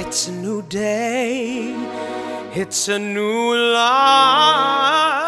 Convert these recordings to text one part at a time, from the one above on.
It's a new day. It's a new life.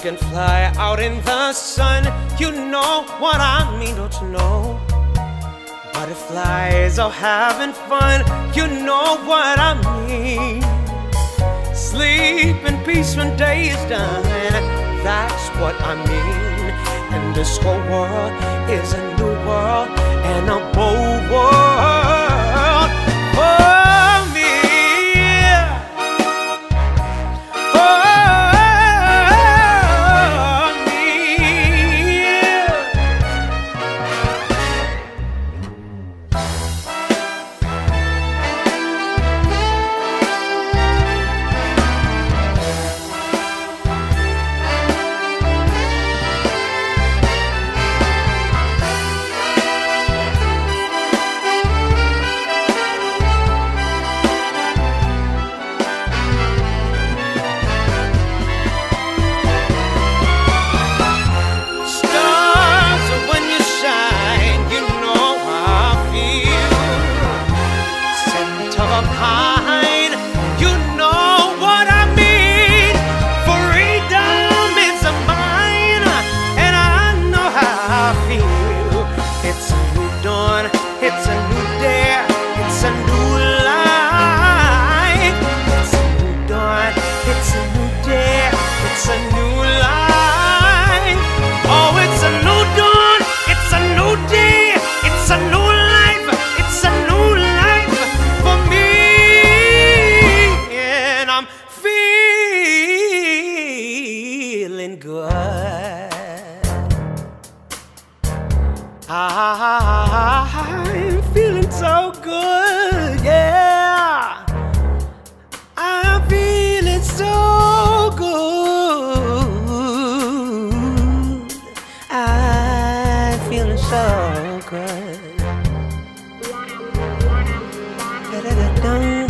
Dragonfly out in the sun, you know what I mean, don't you know? Butterflies are having fun, you know what I mean. Sleep in peace when day is done, that's what I mean. And this whole world is a Pine, you know what I mean. Freedom is mine, and I know how I feel. It's a new dawn, it's a